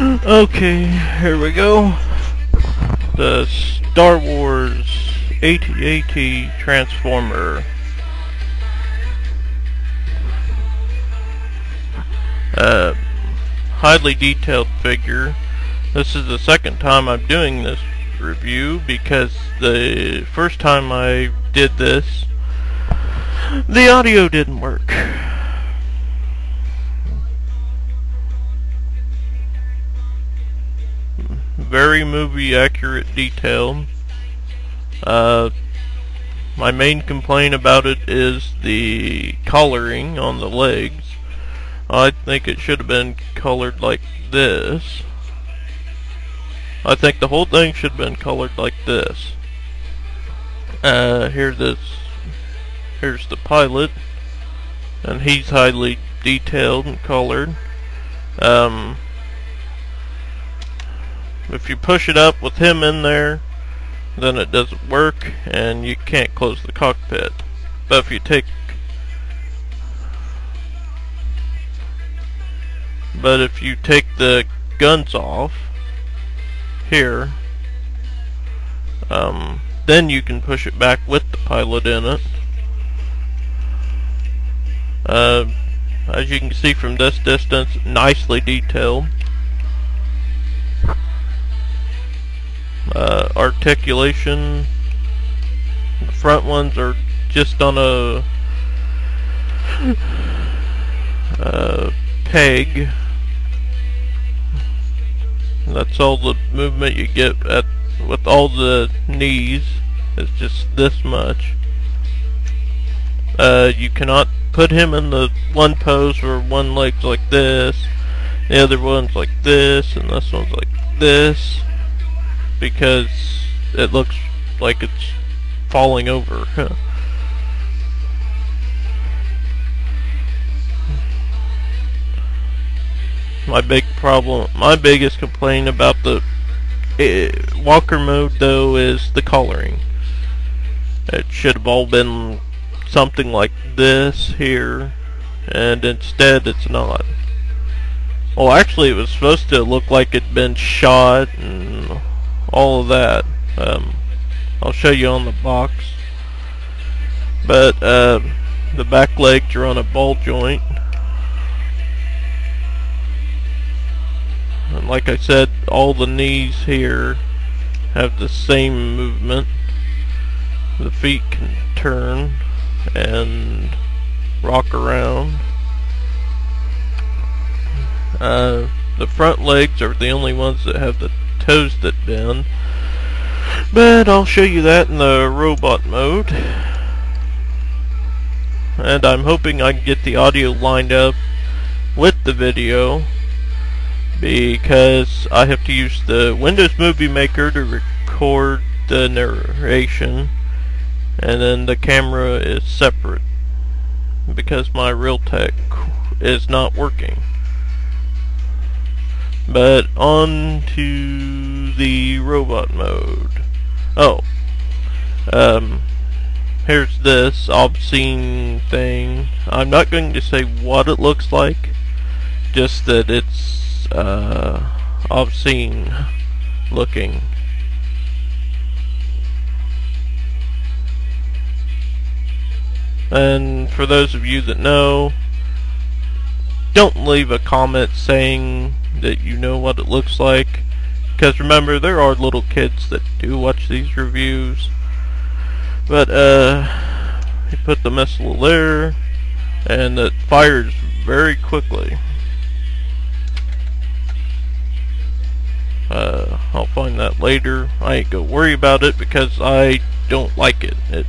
Okay, here we go. The Star Wars AT-AT Transformer. Uh, highly detailed figure. This is the second time I'm doing this review because the first time I did this, the audio didn't work. Very movie accurate detail. Uh, my main complaint about it is the coloring on the legs. I think it should have been colored like this. I think the whole thing should have been colored like this. Uh, here's this. Here's the pilot, and he's highly detailed and colored. Um, if you push it up with him in there, then it doesn't work and you can't close the cockpit. But if you take but if you take the guns off here um, then you can push it back with the pilot in it uh, as you can see from this distance nicely detailed uh, articulation. The front ones are just on a uh, peg. That's all the movement you get at with all the knees. It's just this much. Uh, you cannot put him in the one pose where one leg's like this, the other one's like this, and this one's like this because it looks like it's falling over. my big problem, my biggest complaint about the uh, Walker mode though is the coloring. It should have all been something like this here, and instead it's not. Well, actually, it was supposed to look like it'd been shot and all of that. Um, I'll show you on the box. But uh, the back legs are on a ball joint. And like I said, all the knees here have the same movement. The feet can turn and rock around. Uh, the front legs are the only ones that have the toes that bend. But I'll show you that in the robot mode. And I'm hoping I can get the audio lined up with the video because I have to use the Windows Movie Maker to record the narration and then the camera is separate because my Realtek is not working. But on to the robot mode. Oh. Um, here's this obscene thing. I'm not going to say what it looks like, just that it's uh, obscene looking. And for those of you that know, don't leave a comment saying that you know what it looks like. Because remember, there are little kids that do watch these reviews. But, uh, put the missile there, and it fires very quickly. Uh, I'll find that later. I ain't gonna worry about it because I don't like it. It's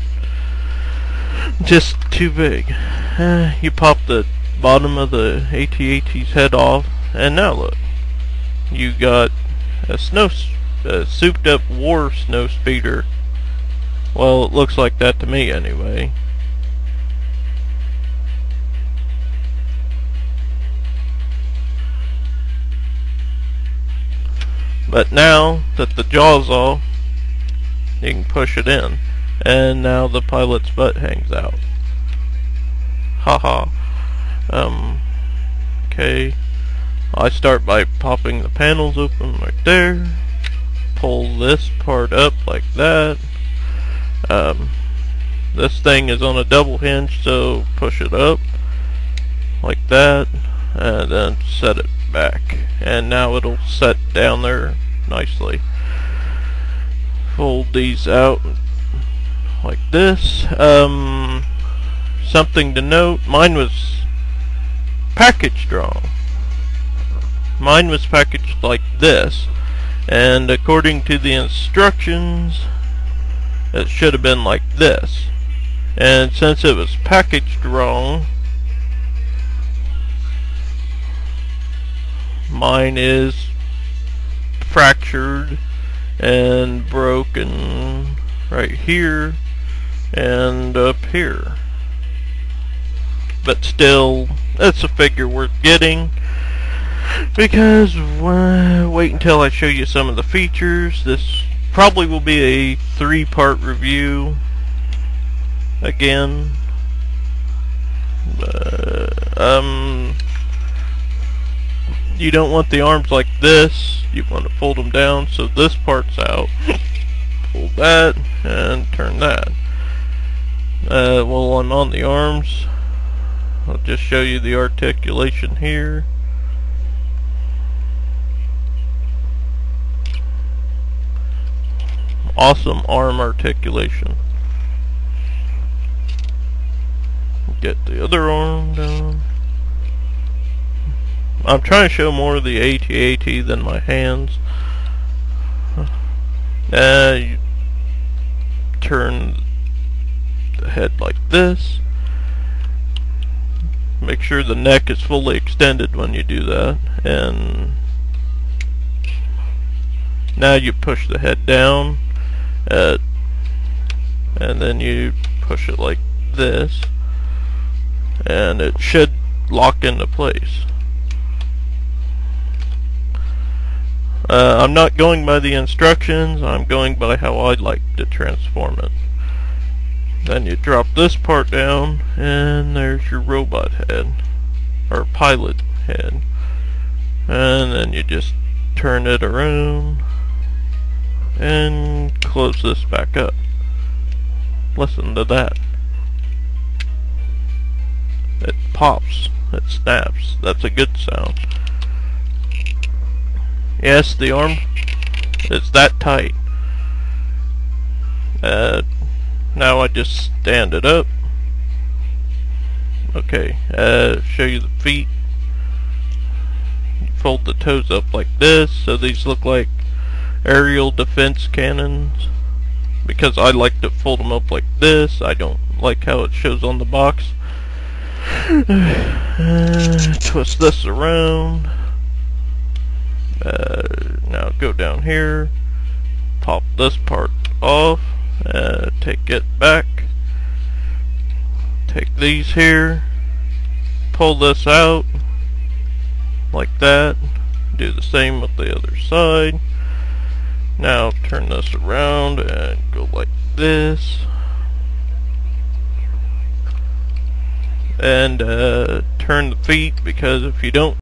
just too big. Uh, you pop the bottom of the AT-AT's head off, and now look, you got a snow, a souped up war snow speeder. Well, it looks like that to me anyway. But now that the jaw's off, you can push it in. And now the pilot's butt hangs out. Haha. Um, okay. I start by popping the panels open right there. Pull this part up like that. Um, this thing is on a double hinge, so push it up like that, and then set it back. And now it'll set down there nicely. Fold these out like this. Um, something to note, mine was packaged wrong. Mine was packaged like this, and according to the instructions, it should have been like this. And since it was packaged wrong, mine is fractured and broken right here and up here but still it's a figure worth getting because uh, wait until I show you some of the features. This probably will be a three part review again. Uh, um you don't want the arms like this. You want to fold them down so this part's out. Pull that and turn that. Uh, while I'm on the arms I'll just show you the articulation here awesome arm articulation. Get the other arm down. I'm trying to show more of the AT-AT than my hands. Uh, you turn the head like this. Make sure the neck is fully extended when you do that and now you push the head down and then you push it like this. And it should lock into place. Uh, I'm not going by the instructions. I'm going by how I'd like to transform it. Then you drop this part down and there's your robot head or pilot head. And then you just turn it around and close this back up. Listen to that. It pops. It snaps. That's a good sound. Yes the arm is that tight. Uh, now I just stand it up. Okay, uh, show you the feet. Fold the toes up like this, so these look like aerial defense cannons. Because I like to fold them up like this, I don't like how it shows on the box. Uh, twist this around. Uh, now go down here, pop this part off. Uh, take it back. Take these here. Pull this out. Like that. Do the same with the other side now turn this around and go like this. And uh, turn the feet because if you don't